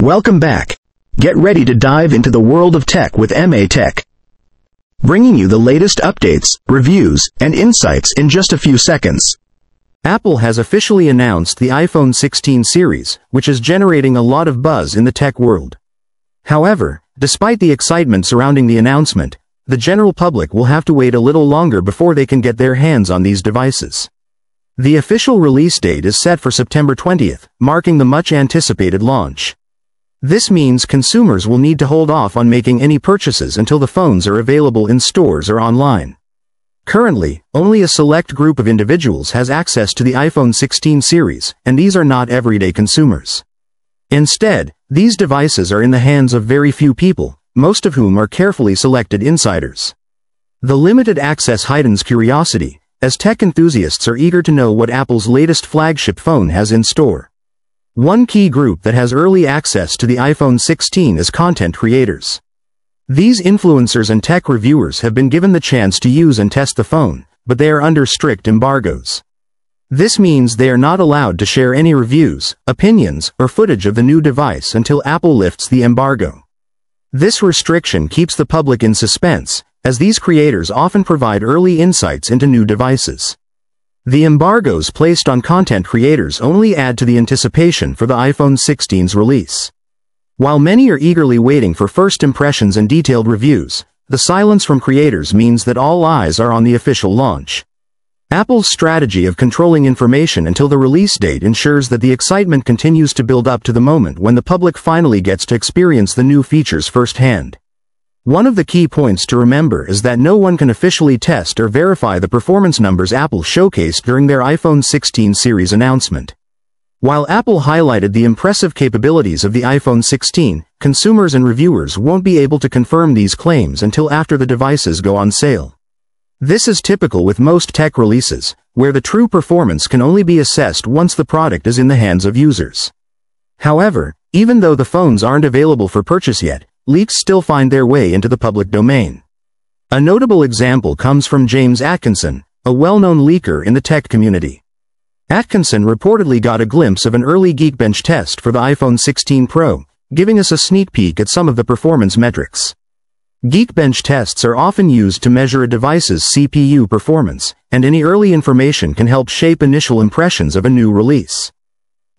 Welcome back. Get ready to dive into the world of tech with MA Tech. Bringing you the latest updates, reviews, and insights in just a few seconds. Apple has officially announced the iPhone 16 series, which is generating a lot of buzz in the tech world. However, despite the excitement surrounding the announcement, the general public will have to wait a little longer before they can get their hands on these devices. The official release date is set for September 20th, marking the much-anticipated launch. This means consumers will need to hold off on making any purchases until the phones are available in stores or online. Currently, only a select group of individuals has access to the iPhone 16 series, and these are not everyday consumers. Instead, these devices are in the hands of very few people, most of whom are carefully selected insiders. The limited access heightens curiosity, as tech enthusiasts are eager to know what Apple's latest flagship phone has in store. One key group that has early access to the iPhone 16 is content creators. These influencers and tech reviewers have been given the chance to use and test the phone, but they are under strict embargoes. This means they are not allowed to share any reviews, opinions, or footage of the new device until Apple lifts the embargo. This restriction keeps the public in suspense, as these creators often provide early insights into new devices. The embargoes placed on content creators only add to the anticipation for the iPhone 16's release. While many are eagerly waiting for first impressions and detailed reviews, the silence from creators means that all eyes are on the official launch. Apple's strategy of controlling information until the release date ensures that the excitement continues to build up to the moment when the public finally gets to experience the new features firsthand. One of the key points to remember is that no one can officially test or verify the performance numbers Apple showcased during their iPhone 16 series announcement. While Apple highlighted the impressive capabilities of the iPhone 16, consumers and reviewers won't be able to confirm these claims until after the devices go on sale. This is typical with most tech releases, where the true performance can only be assessed once the product is in the hands of users. However, even though the phones aren't available for purchase yet, leaks still find their way into the public domain. A notable example comes from James Atkinson, a well-known leaker in the tech community. Atkinson reportedly got a glimpse of an early Geekbench test for the iPhone 16 Pro, giving us a sneak peek at some of the performance metrics. Geekbench tests are often used to measure a device's CPU performance, and any early information can help shape initial impressions of a new release.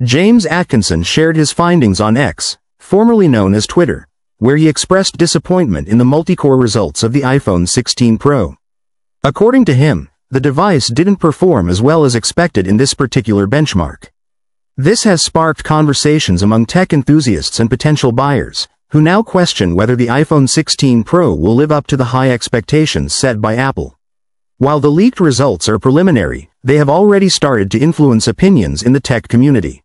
James Atkinson shared his findings on X, formerly known as Twitter, where he expressed disappointment in the multi-core results of the iPhone 16 Pro. According to him, the device didn't perform as well as expected in this particular benchmark. This has sparked conversations among tech enthusiasts and potential buyers, who now question whether the iPhone 16 Pro will live up to the high expectations set by Apple. While the leaked results are preliminary, they have already started to influence opinions in the tech community.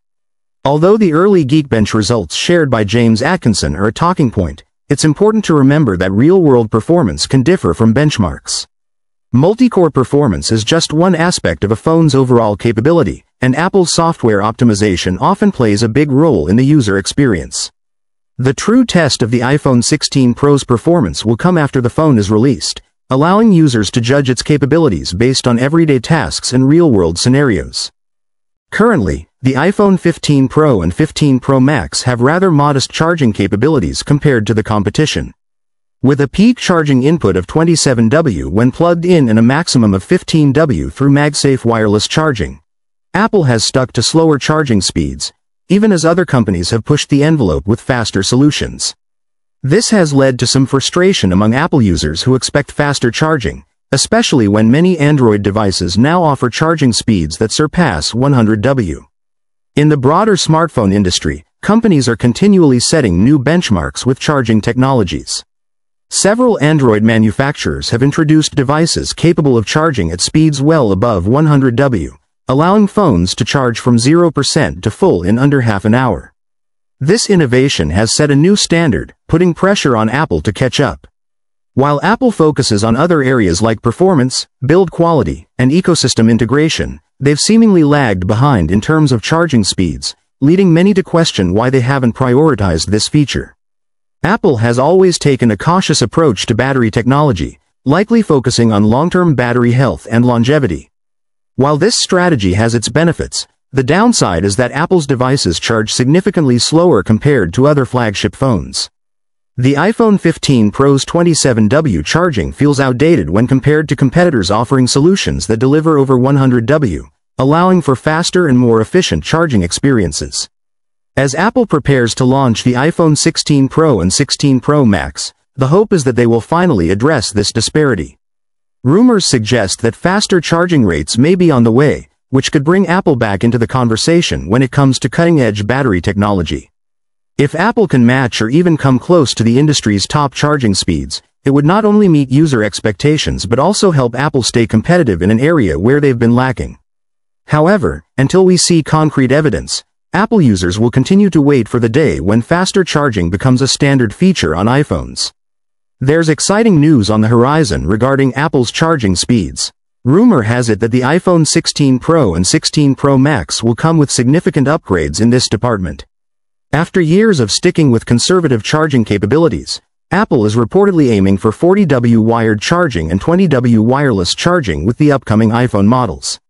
Although the early Geekbench results shared by James Atkinson are a talking point, it's important to remember that real-world performance can differ from benchmarks. Multi-core performance is just one aspect of a phone's overall capability, and Apple's software optimization often plays a big role in the user experience. The true test of the iPhone 16 Pro's performance will come after the phone is released, allowing users to judge its capabilities based on everyday tasks and real-world scenarios. Currently, the iPhone 15 Pro and 15 Pro Max have rather modest charging capabilities compared to the competition. With a peak charging input of 27W when plugged in and a maximum of 15W through MagSafe wireless charging, Apple has stuck to slower charging speeds, even as other companies have pushed the envelope with faster solutions. This has led to some frustration among Apple users who expect faster charging, especially when many Android devices now offer charging speeds that surpass 100W. In the broader smartphone industry, companies are continually setting new benchmarks with charging technologies. Several Android manufacturers have introduced devices capable of charging at speeds well above 100W, allowing phones to charge from 0% to full in under half an hour. This innovation has set a new standard, putting pressure on Apple to catch up. While Apple focuses on other areas like performance, build quality, and ecosystem integration, they've seemingly lagged behind in terms of charging speeds, leading many to question why they haven't prioritized this feature. Apple has always taken a cautious approach to battery technology, likely focusing on long-term battery health and longevity. While this strategy has its benefits, The downside is that Apple's devices charge significantly slower compared to other flagship phones. The iPhone 15 Pro's 27W charging feels outdated when compared to competitors offering solutions that deliver over 100W, allowing for faster and more efficient charging experiences. As Apple prepares to launch the iPhone 16 Pro and 16 Pro Max, the hope is that they will finally address this disparity. Rumors suggest that faster charging rates may be on the way, which could bring Apple back into the conversation when it comes to cutting-edge battery technology. If Apple can match or even come close to the industry's top charging speeds, it would not only meet user expectations but also help Apple stay competitive in an area where they've been lacking. However, until we see concrete evidence, Apple users will continue to wait for the day when faster charging becomes a standard feature on iPhones. There's exciting news on the horizon regarding Apple's charging speeds. Rumor has it that the iPhone 16 Pro and 16 Pro Max will come with significant upgrades in this department. After years of sticking with conservative charging capabilities, Apple is reportedly aiming for 40W wired charging and 20W wireless charging with the upcoming iPhone models.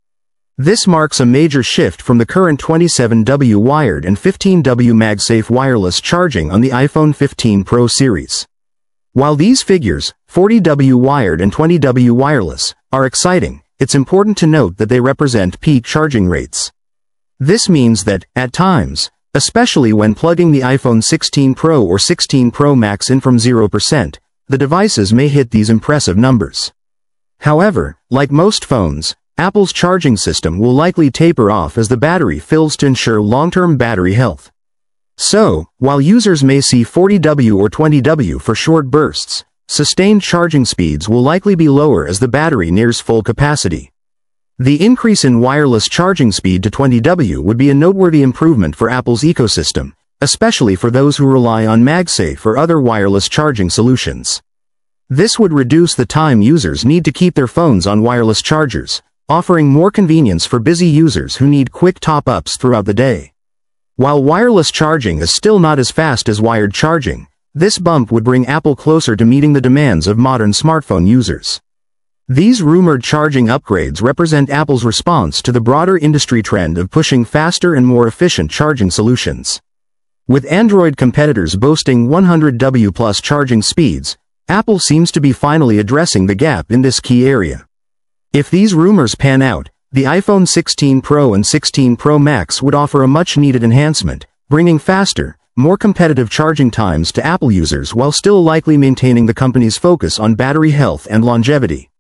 This marks a major shift from the current 27W wired and 15W MagSafe wireless charging on the iPhone 15 Pro series. While these figures, 40W wired and 20W wireless, are exciting, it's important to note that they represent peak charging rates. This means that, at times, especially when plugging the iPhone 16 Pro or 16 Pro Max in from 0%, the devices may hit these impressive numbers. However, like most phones, Apple's charging system will likely taper off as the battery fills to ensure long-term battery health. So, while users may see 40W or 20W for short bursts, sustained charging speeds will likely be lower as the battery nears full capacity. The increase in wireless charging speed to 20W would be a noteworthy improvement for Apple's ecosystem, especially for those who rely on MagSafe or other wireless charging solutions. This would reduce the time users need to keep their phones on wireless chargers, offering more convenience for busy users who need quick top-ups throughout the day. While wireless charging is still not as fast as wired charging, this bump would bring Apple closer to meeting the demands of modern smartphone users. These rumored charging upgrades represent Apple's response to the broader industry trend of pushing faster and more efficient charging solutions. With Android competitors boasting 100W plus charging speeds, Apple seems to be finally addressing the gap in this key area. If these rumors pan out, the iPhone 16 Pro and 16 Pro Max would offer a much-needed enhancement, bringing faster, more competitive charging times to Apple users while still likely maintaining the company's focus on battery health and longevity.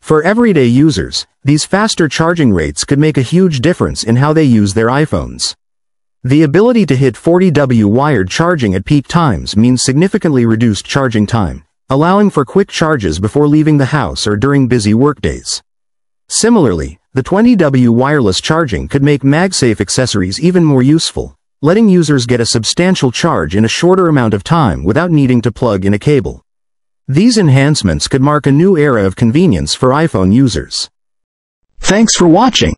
For everyday users, these faster charging rates could make a huge difference in how they use their iPhones. The ability to hit 40W wired charging at peak times means significantly reduced charging time, allowing for quick charges before leaving the house or during busy workdays. Similarly, the 20W wireless charging could make MagSafe accessories even more useful, letting users get a substantial charge in a shorter amount of time without needing to plug in a cable. These enhancements could mark a new era of convenience for iPhone users. Thanks for watching.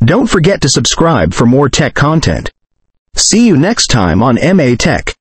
Don't forget to subscribe for more tech content. See you next time on MA Tech.